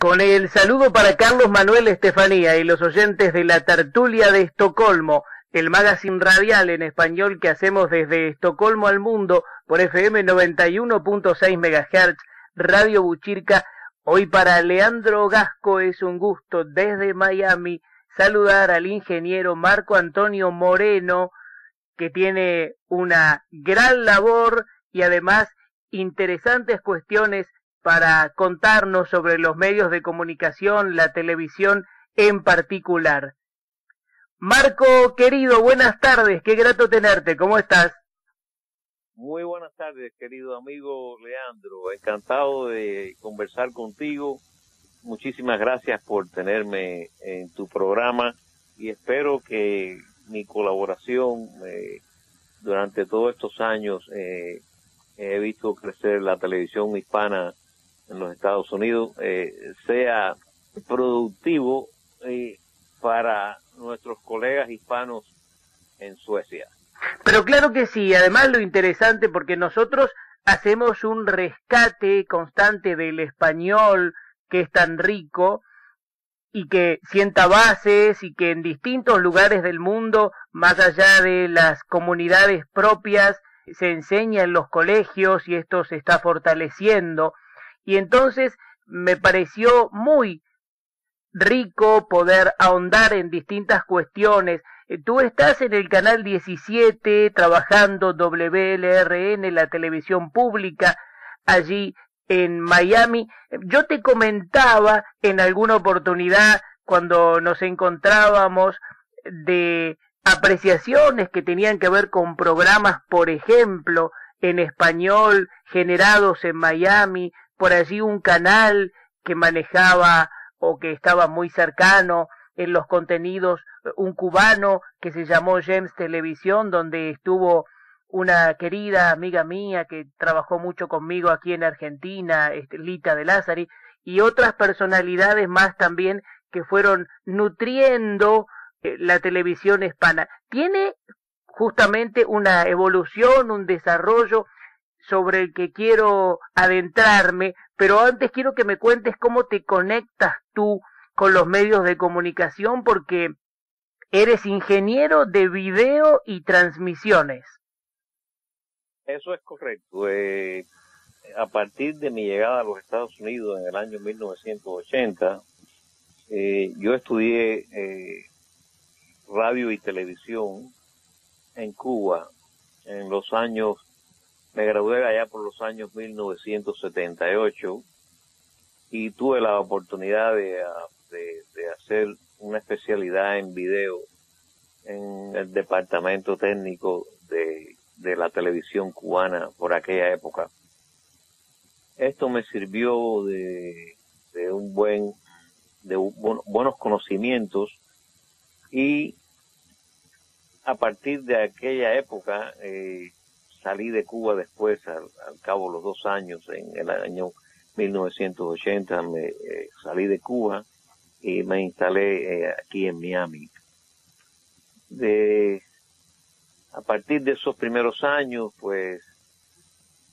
Con el saludo para Carlos Manuel Estefanía y los oyentes de la tertulia de Estocolmo, el magazine radial en español que hacemos desde Estocolmo al mundo por FM 91.6 MHz, Radio Buchirca. Hoy para Leandro Gasco es un gusto desde Miami saludar al ingeniero Marco Antonio Moreno, que tiene una gran labor y además interesantes cuestiones para contarnos sobre los medios de comunicación, la televisión en particular. Marco, querido, buenas tardes, qué grato tenerte, ¿cómo estás? Muy buenas tardes, querido amigo Leandro, encantado de conversar contigo. Muchísimas gracias por tenerme en tu programa y espero que mi colaboración eh, durante todos estos años eh, he visto crecer la televisión hispana en los Estados Unidos eh, sea productivo eh, para nuestros colegas hispanos en Suecia. Pero claro que sí, además lo interesante porque nosotros hacemos un rescate constante del español que es tan rico y que sienta bases y que en distintos lugares del mundo, más allá de las comunidades propias, se enseña en los colegios y esto se está fortaleciendo y entonces me pareció muy rico poder ahondar en distintas cuestiones. Eh, tú estás en el canal 17 trabajando WLRN, la televisión pública, allí en Miami. Yo te comentaba en alguna oportunidad cuando nos encontrábamos de apreciaciones que tenían que ver con programas, por ejemplo, en español generados en Miami por allí un canal que manejaba o que estaba muy cercano en los contenidos, un cubano que se llamó James Televisión, donde estuvo una querida amiga mía que trabajó mucho conmigo aquí en Argentina, este, Lita de Lázari, y otras personalidades más también que fueron nutriendo eh, la televisión hispana. Tiene justamente una evolución, un desarrollo sobre el que quiero adentrarme, pero antes quiero que me cuentes cómo te conectas tú con los medios de comunicación porque eres ingeniero de video y transmisiones. Eso es correcto. Eh, a partir de mi llegada a los Estados Unidos en el año 1980, eh, yo estudié eh, radio y televisión en Cuba en los años me gradué allá por los años 1978 y tuve la oportunidad de, hacer una especialidad en video en el departamento técnico de, la televisión cubana por aquella época. Esto me sirvió de, un buen, de buenos conocimientos y a partir de aquella época eh, salí de Cuba después, al, cabo de los dos años, en el año 1980, me eh, salí de Cuba y me instalé eh, aquí en Miami. De, a partir de esos primeros años, pues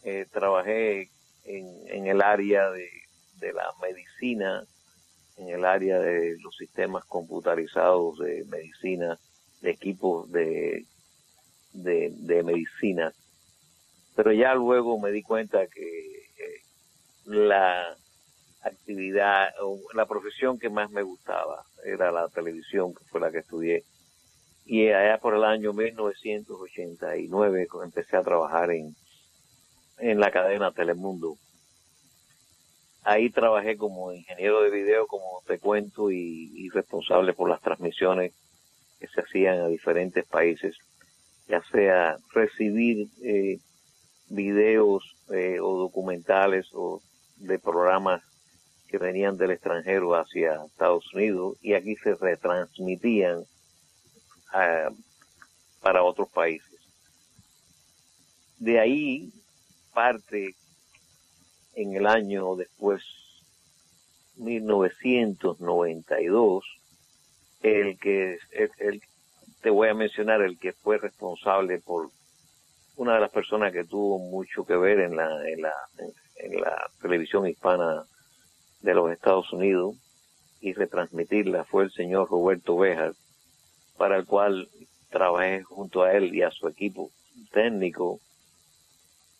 eh, trabajé en, en, el área de, la medicina, en el área de los sistemas computarizados de medicina, de equipos de, de medicina pero ya luego me di cuenta que la actividad o la profesión que más me gustaba era la televisión, que fue la que estudié. Y allá por el año 1989 empecé a trabajar en, en la cadena Telemundo. Ahí trabajé como ingeniero de video, como te cuento, y, responsable por las transmisiones que se hacían a diferentes países, ya sea recibir eh, videos eh, o documentales o de programas que venían del extranjero hacia Estados Unidos y aquí se retransmitían ah, para otros países. De ahí parte en el año después 1992 el que el, te voy a mencionar el que fue responsable por una de las personas que tuvo mucho que ver en la, en la, en, la televisión hispana de los Estados Unidos y retransmitirla fue el señor Roberto Bejar, para el cual trabajé junto a él y a su equipo técnico,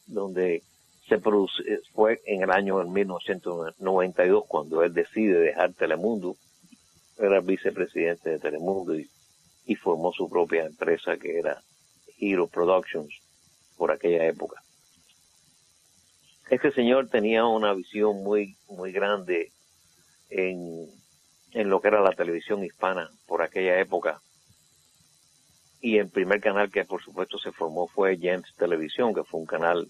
donde se produce, fue en el año 1992 cuando él decide dejar Telemundo, era vicepresidente de Telemundo y, y formó su propia empresa que era Hero Productions por aquella época. Este señor tenía una visión muy, muy grande en, en lo que era la televisión hispana por aquella época. Y el primer canal que por supuesto se formó fue James Televisión, que fue un canal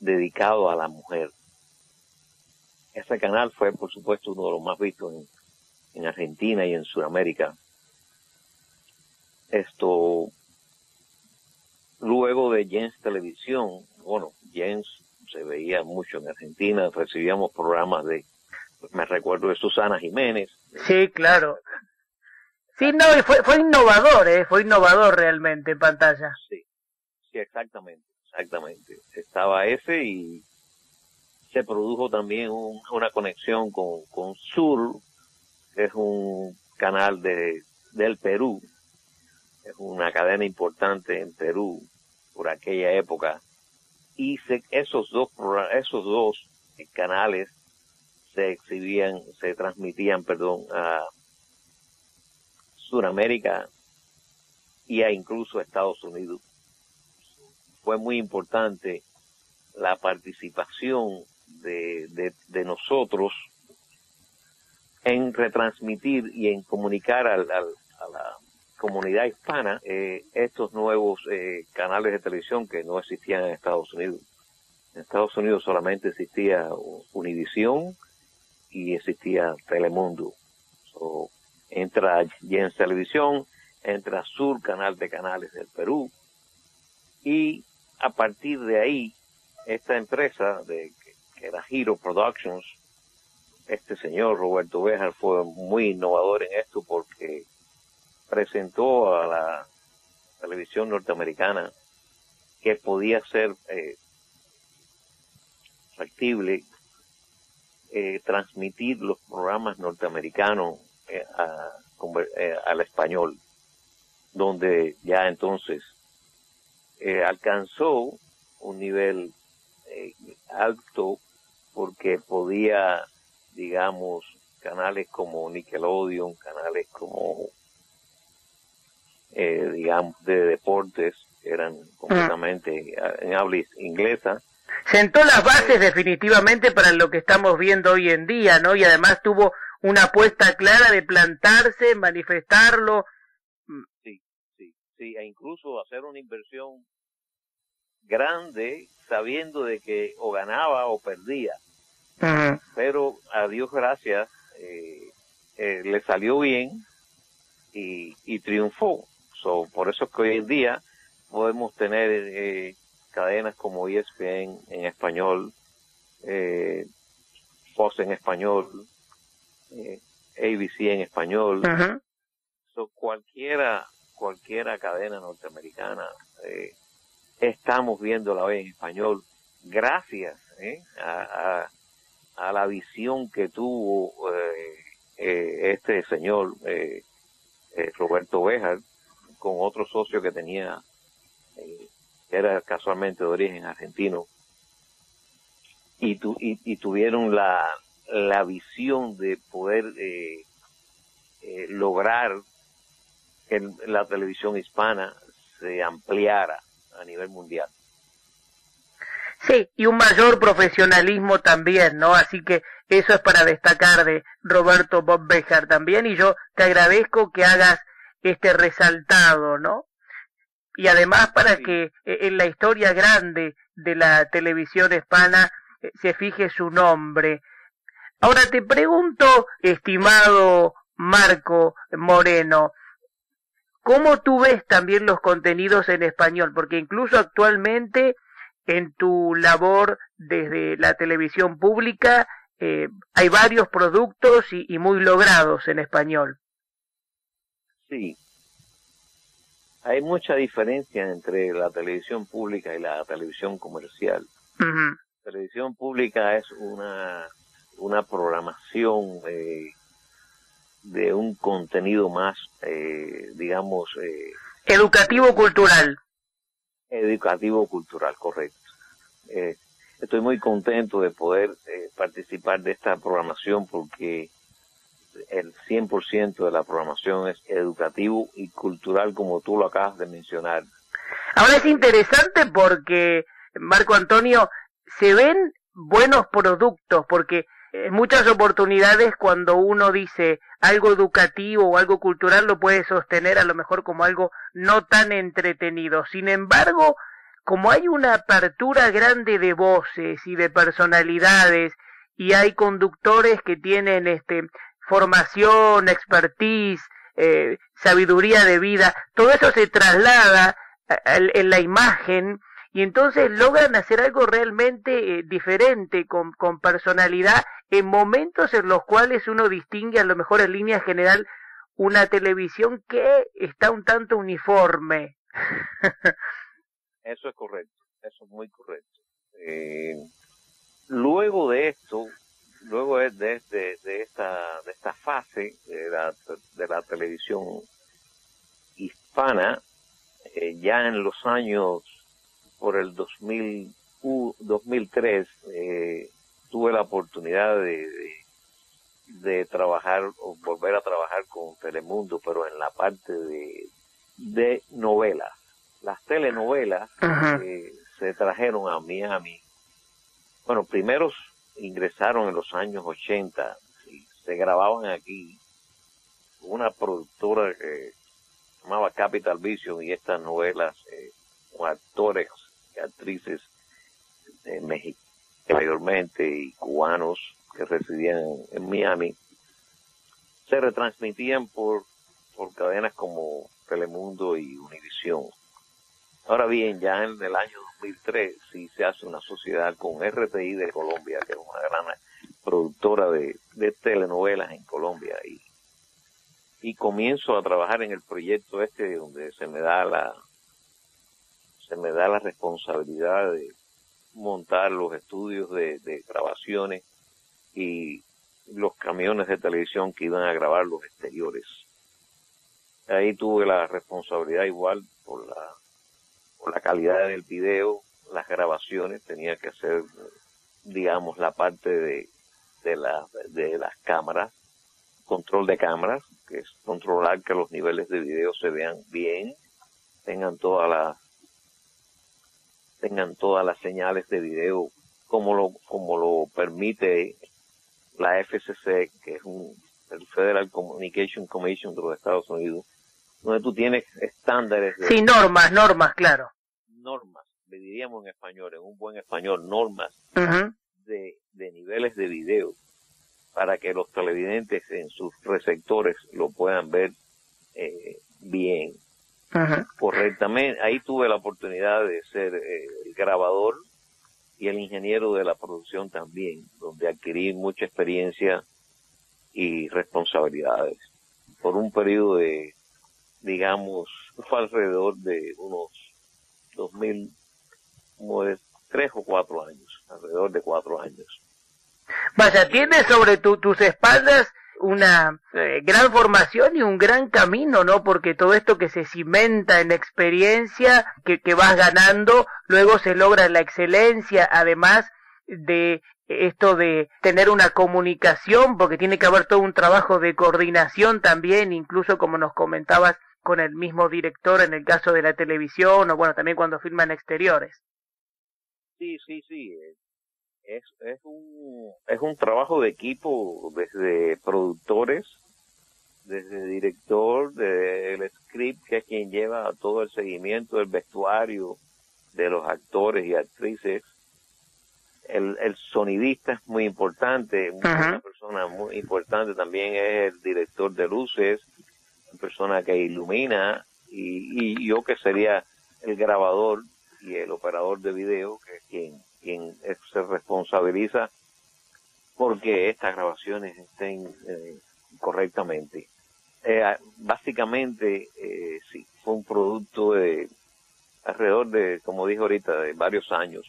dedicado a la mujer. Ese canal fue por supuesto uno de los más vistos en, en Argentina y en Sudamérica. Esto, luego de Jens Televisión, bueno, Jens se veía mucho en Argentina, recibíamos programas de, me recuerdo de Susana Jiménez. Sí, claro. Sí, no, fue, fue innovador, ¿eh? fue innovador realmente en pantalla. Sí, sí, exactamente, exactamente. Estaba ese y se produjo también una conexión con, con Sur, es un canal de, del Perú, es una cadena importante en Perú por aquella época, y esos dos esos dos canales se exhibían, se transmitían, perdón, a Sudamérica y a incluso a Estados Unidos. Fue muy importante la participación de, de nosotros en retransmitir y en comunicar al, a la comunidad hispana eh, estos nuevos eh, canales de televisión que no existían en Estados Unidos. En Estados Unidos solamente existía Univisión y existía Telemundo. entra Jens Televisión, entra Sur, canal de canales del Perú, y a partir de ahí, esta empresa de, que era Hero Productions, este señor Roberto Bejar fue muy innovador en esto porque presentó a la televisión norteamericana que podía ser eh, factible eh, transmitir los programas norteamericanos eh, al español, donde ya entonces alcanzó un nivel alto porque podía digamos, canales como Nickelodeon, canales como, eh, digamos, de deportes, eran completamente en habla inglesa. Sentó las bases definitivamente para lo que estamos viendo hoy en día, ¿no? Y además tuvo una apuesta clara de plantarse, manifestarlo. Sí, sí, sí, e incluso hacer una inversión grande sabiendo de que o ganaba o perdía. Pero a Dios gracias, eh, eh, le salió bien y, y triunfó. So, por eso es que hoy en día podemos tener eh, cadenas como ESPN en español, eh, Fox en español, eh, ABC en español. so, cualquiera, cualquiera cadena norteamericana, eh, estamos viéndola hoy en español gracias eh, a, a la visión que tuvo este señor eh, Roberto Bejar con otro socio que tenía, era casualmente de origen argentino, y, tu, y, tuvieron la, la visión de poder lograr que la televisión hispana se ampliara a nivel mundial. Sí, y un mayor profesionalismo también, ¿no? Así que eso es para destacar de Roberto Bob Bejar también, y yo te agradezco que hagas este resaltado, ¿no? Y además para que eh, en la historia grande de la televisión hispana eh, se fije su nombre. Ahora te pregunto, estimado Marco Moreno, ¿cómo tú ves también los contenidos en español? Porque incluso actualmente en tu labor desde la televisión pública eh, hay varios productos y, muy logrados en español. Sí. Hay mucha diferencia entre la televisión pública y la televisión comercial. La televisión pública es una una programación eh, de un contenido más, eh, digamos... Eh, Educativo-cultural. Educativo-cultural, correcto. Eh, estoy muy contento de poder eh, participar de esta programación porque el 100% de la programación es educativo y cultural como tú lo acabas de mencionar. Ahora es interesante porque, Marco Antonio, se ven buenos productos porque en muchas oportunidades cuando uno dice algo educativo o algo cultural lo puede sostener a lo mejor como algo no tan entretenido. Sin embargo, como hay una apertura grande de voces y de personalidades y hay conductores que tienen este formación, expertise, eh, sabiduría de vida, todo eso se traslada en la imagen y entonces logran hacer algo realmente eh, diferente, con, personalidad, en momentos en los cuales uno distingue a lo mejor en línea general una televisión que está un tanto uniforme. eso es correcto, eso es muy correcto. Eh, luego de esto, luego de, de, de, esta, de esta fase de la, de la televisión hispana, eh, ya en los años por el 2000, 2003 eh, tuve la oportunidad de, de, trabajar o volver a trabajar con Telemundo, pero en la parte de, de novelas. Las telenovelas eh, se trajeron a Miami. Bueno, primero ingresaron en los años 80 y se grababan aquí una productora que se llamaba Capital Vision y estas novelas actores actrices de México, mayormente, y cubanos que residían en Miami, se retransmitían por, por cadenas como Telemundo y Univisión. Ahora bien, ya en el año 2003 sí se hace una sociedad con RTI de Colombia, que es una gran productora de, de telenovelas en Colombia, y, y comienzo a trabajar en el proyecto este donde se me da la, se me da la responsabilidad de montar los estudios de, grabaciones y los camiones de televisión que iban a grabar los exteriores. Ahí tuve la responsabilidad igual por la, por la calidad del video, las grabaciones, tenía que hacer, digamos, la parte de, de, de las cámaras, control de cámaras, que es controlar que los niveles de video se vean bien, tengan todas las tengan todas las señales de video como lo, como lo permite la FCC, que es un, el Federal Communication Commission de los Estados Unidos, donde tú tienes estándares de... Sí, normas, normas, claro. Normas, le diríamos en español, en un buen español, normas de, de niveles de video para que los televidentes en sus receptores lo puedan ver eh, bien correctamente. Ahí tuve la oportunidad de ser eh, el grabador y el ingeniero de la producción también, donde adquirí mucha experiencia y responsabilidades. Por un periodo de, digamos, fue alrededor de unos 2000, como de tres o cuatro años, alrededor de cuatro años. Vaya, tienes sobre tus espaldas una gran formación y un gran camino, ¿no? Porque todo esto que se cimenta en experiencia que, que vas ganando, luego se logra la excelencia, además de esto de tener una comunicación, porque tiene que haber todo un trabajo de coordinación también, incluso como nos comentabas con el mismo director en el caso de la televisión o bueno, también cuando filman exteriores. Sí, sí, sí es, es, un, es un trabajo de equipo desde productores, desde director, del script, que es quien lleva todo el seguimiento del vestuario de los actores y actrices. El, el sonidista es muy importante, una persona muy importante también es el director de luces, una persona que ilumina, y, y yo que sería el grabador y el operador de video, que es quien quien se responsabiliza porque estas grabaciones estén eh, correctamente. Eh, básicamente, eh, sí, fue un producto de alrededor de, como dije ahorita, de varios años.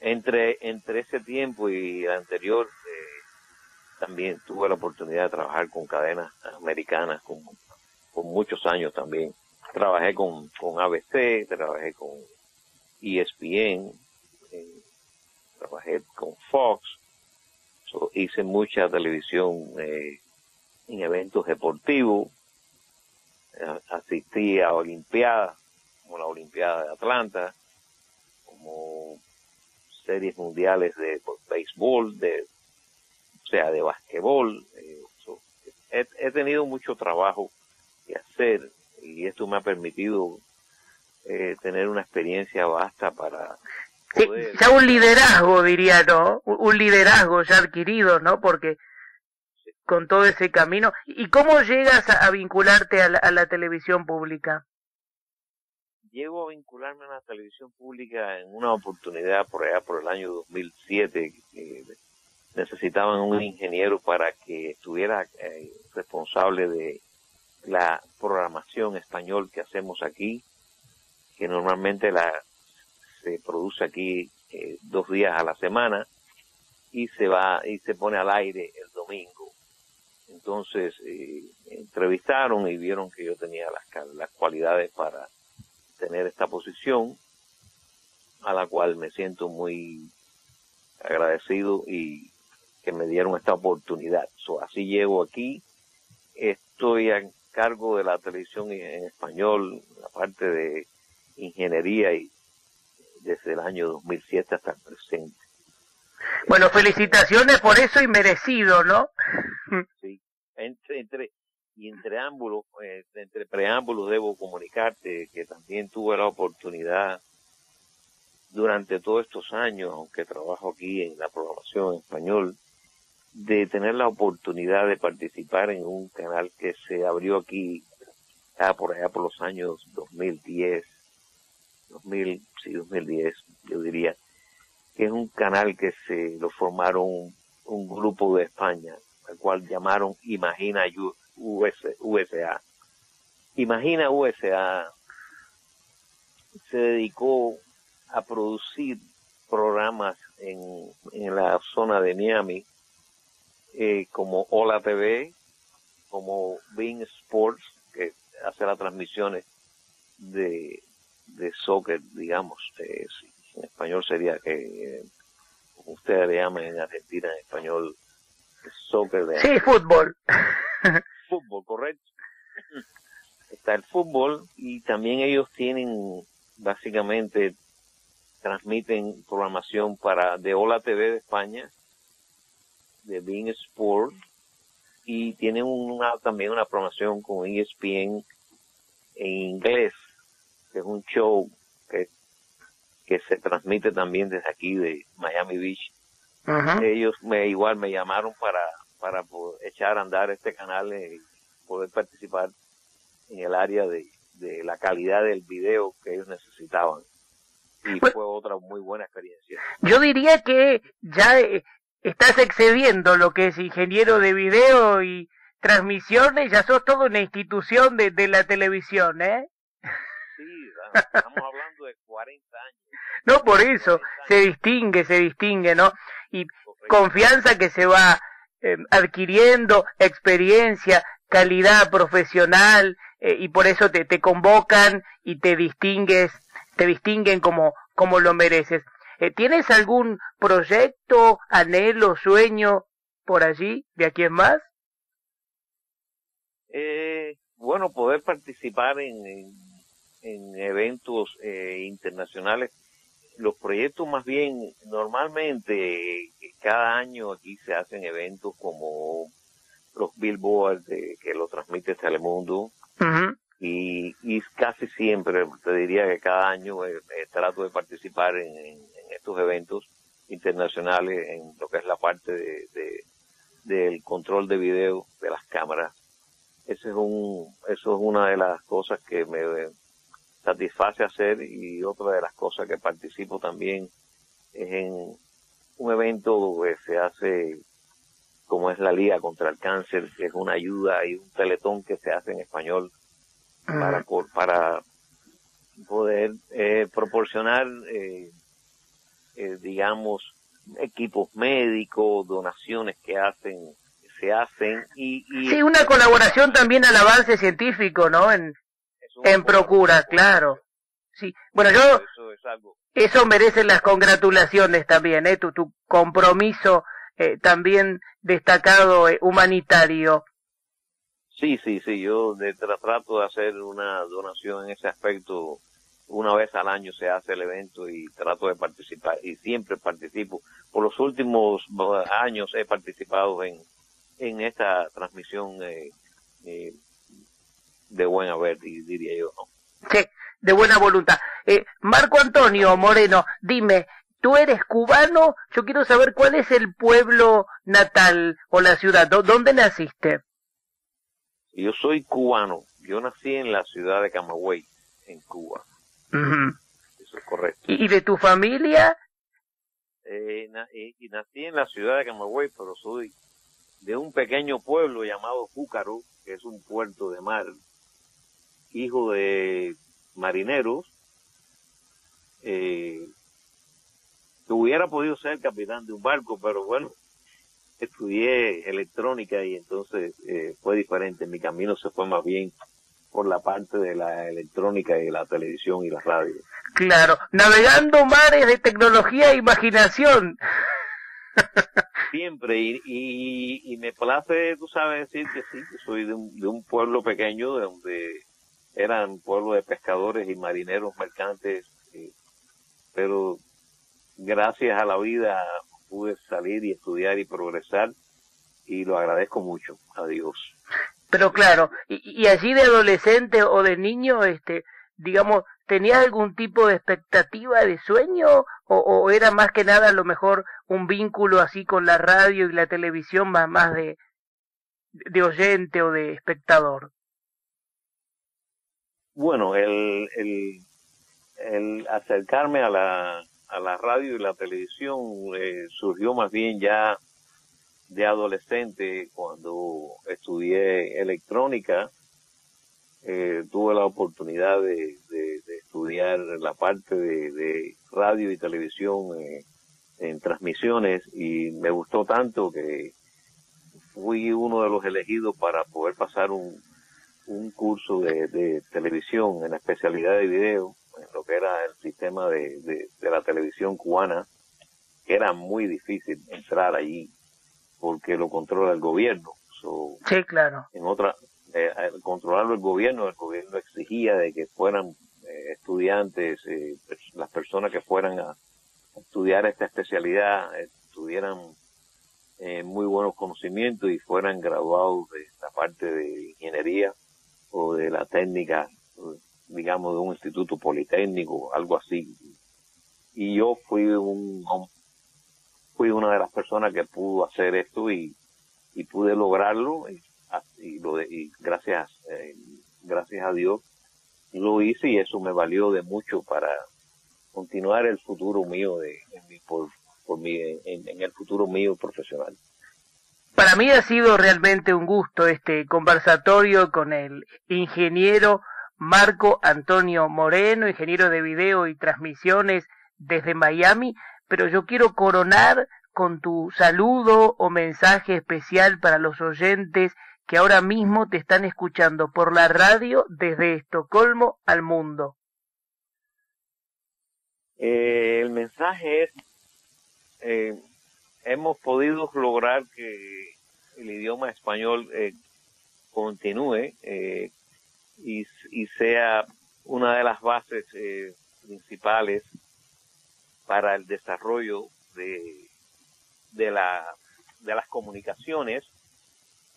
Entre, entre ese tiempo y el anterior, también tuve la oportunidad de trabajar con cadenas americanas con, con muchos años también. Trabajé con, con ABC, trabajé con ESPN, eh, trabajé con Fox, hice mucha televisión eh, en eventos deportivos, eh, asistí a Olimpiadas, como la Olimpiada de Atlanta, como series mundiales de béisbol, de, o sea, de basquetbol. Eh, he, tenido mucho trabajo que hacer y esto me ha permitido eh, tener una experiencia vasta para poder... ya un liderazgo diría no un liderazgo ya adquirido no porque con todo ese camino y cómo llegas a, vincularte a la, televisión pública llego a vincularme a la televisión pública en una oportunidad por allá por el año 2007 que necesitaban un ingeniero para que estuviera eh, responsable de la programación español que hacemos aquí, que normalmente la se produce aquí eh, dos días a la semana y se va y se pone al aire el domingo. Entonces eh, entrevistaron y vieron que yo tenía las, las cualidades para tener esta posición, a la cual me siento muy agradecido y que me dieron esta oportunidad. así llego aquí, estoy a cargo de la televisión en español, la parte de ingeniería y desde el año 2007 hasta el presente. Bueno, felicitaciones por eso y merecido, ¿no? Sí, entre, entre y entre ambos, eh, entre preámbulos debo comunicarte que también tuve la oportunidad durante todos estos años, aunque trabajo aquí en la programación en español, de tener la oportunidad de participar en un canal que se abrió aquí ah, por allá por los años 2010, 2000, sí, 2010, yo diría, que es un canal que se lo formaron un grupo de España, al cual llamaron Imagina USA. Imagina USA se dedicó a producir programas en, en la zona de Miami, eh, como Hola TV, como Bing Sports, que hace las transmisiones de, de soccer, digamos, en español sería que, eh, ustedes le llaman en Argentina, en español, soccer. De sí, fútbol. fútbol, correcto. Está el fútbol y también ellos tienen, básicamente, transmiten programación para de Hola TV de España, de Being Sport, y tienen una, también una programación con ESPN en inglés, que es un show que, que se transmite también desde aquí de Miami Beach. Ellos me igual me llamaron para para poder echar a andar este canal y poder participar en el área de, de la calidad del video que ellos necesitaban. Y pues fue otra muy buena experiencia. Yo diría que ya eh, estás excediendo lo que es ingeniero de video y transmisiones, ya sos toda una institución de, de la televisión, ¿eh? Sí, estamos hablando de 40 años. No, por eso, se distingue, se distingue, ¿no? Y confianza que se va eh, adquiriendo experiencia, calidad profesional eh, y por eso te, te convocan y te distingues, te distinguen como, como lo mereces. Eh, ¿Tienes algún proyecto, anhelo, sueño por allí, de aquí en más? bueno, poder participar en, en, eventos internacionales los proyectos más bien, normalmente cada año aquí se hacen eventos como los Billboard que lo transmite Telemundo y, y casi siempre, te diría que cada año eh, eh, trato de participar en, estos eventos internacionales en lo que es la parte de, del control de video de las cámaras. Ese es un, eso es una de las cosas que me satisface hacer y otra de las cosas que participo también es en un evento que se hace como es la Liga contra el Cáncer, que es una ayuda y un teletón que se hace en español para, para poder eh, proporcionar, eh, eh, digamos, equipos médicos, donaciones que hacen se hacen y, sí una colaboración también al avance científico no en en procura claro. Sí bueno yo eso, eso merece las congratulaciones también eh tu, tu compromiso eh, también destacado eh, humanitario. Sí sí sí yo de, trato de hacer una donación en ese aspecto. Una vez al año se hace el evento y trato de participar y siempre participo. Por los últimos años he participado en, en esta transmisión eh, eh, de buen haber, diría yo. Sí, de buena voluntad. Eh, Marco Antonio Moreno, dime, tú eres cubano, yo quiero saber cuál es el pueblo natal o la ciudad, ¿dónde naciste? Yo soy cubano, yo nací en la ciudad de Camagüey, en Cuba. Eso es correcto. ¿Y de tu familia? Eh, y nací en la ciudad de Camagüey, pero soy de un pequeño pueblo llamado Fúcaro, que es un puerto de mar, hijo de marineros, eh, que hubiera podido ser capitán de un barco, pero bueno, estudié electrónica y entonces eh, fue diferente, mi camino se fue más bien por la parte de la electrónica y la televisión y la radio. Claro, navegando mares de tecnología e imaginación. Siempre, y, y, me place, tú sabes, decir que sí, que soy de un, de un pueblo pequeño de donde eran pueblo de pescadores y marineros mercantes, pero gracias a la vida pude salir y estudiar y progresar y lo agradezco mucho a Dios. Pero claro, y, allí de adolescente o de niño, este, digamos, ¿tenías algún tipo de expectativa de sueño o, era más que nada a lo mejor un vínculo así con la radio y la televisión más, más de, de oyente o de espectador? Bueno, el, el, acercarme a la, a la radio y la televisión eh, surgió más bien ya de adolescente, cuando estudié electrónica, eh, tuve la oportunidad de, estudiar la parte de, radio y televisión eh, en transmisiones y me gustó tanto que fui uno de los elegidos para poder pasar un, un curso de, televisión en la especialidad de video, en lo que era el sistema de, de la televisión cubana, que era muy difícil entrar allí porque lo controla el gobierno. sí, claro. En otra, eh, controlarlo el gobierno, el gobierno exigía de que fueran eh, estudiantes, eh, las personas que fueran a estudiar esta especialidad, tuvieran muy buenos conocimientos y fueran graduados de la parte de ingeniería o de la técnica, digamos, de un instituto politécnico, algo así. Y yo fui un, fui una de las personas que pudo hacer esto y, y pude lograrlo y, lo y gracias eh, gracias a Dios lo hice y eso me valió de mucho para continuar el futuro mío de, por, por mi, en, el futuro mío profesional. Para mí ha sido realmente un gusto este conversatorio con el ingeniero Marco Antonio Moreno, ingeniero de video y transmisiones desde Miami, pero yo quiero coronar con tu saludo o mensaje especial para los oyentes que ahora mismo te están escuchando por la radio desde Estocolmo al mundo. Eh, el mensaje es, eh, hemos podido lograr que el idioma español eh, continúe y, y, sea una de las bases principales para el desarrollo de, de, la, de las comunicaciones.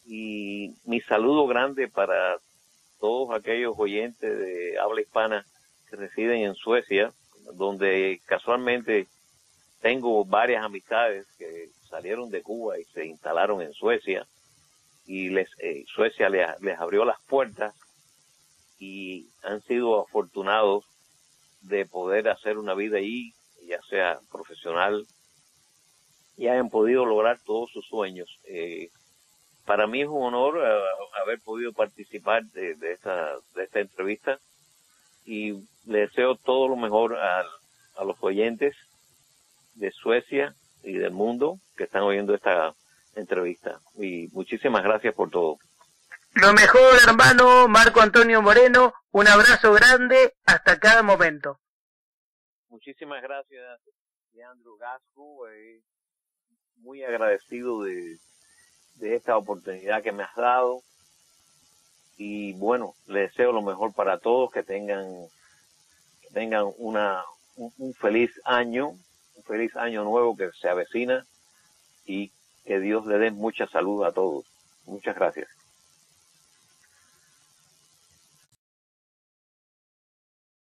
Y mi saludo grande para todos aquellos oyentes de habla hispana que residen en Suecia, donde casualmente tengo varias amistades que salieron de Cuba y se instalaron en Suecia y les eh, Suecia les, abrió las puertas y han sido afortunados de poder hacer una vida allí ya sea profesional, y hayan podido lograr todos sus sueños. Eh, para mí es un honor eh, haber podido participar de, esta, de esta entrevista y le deseo todo lo mejor a, los oyentes Suecia y del mundo que están oyendo esta entrevista. Y muchísimas gracias por todo. Lo mejor, hermano Marco Antonio Moreno. Un abrazo grande hasta cada momento. Muchísimas gracias, Leandro Gasco. Eh, muy agradecido de, de esta oportunidad que me has dado. Y bueno, le deseo lo mejor para todos, que tengan, que tengan una, un feliz año, feliz año nuevo que se avecina y que Dios le dé mucha salud a todos. Muchas gracias.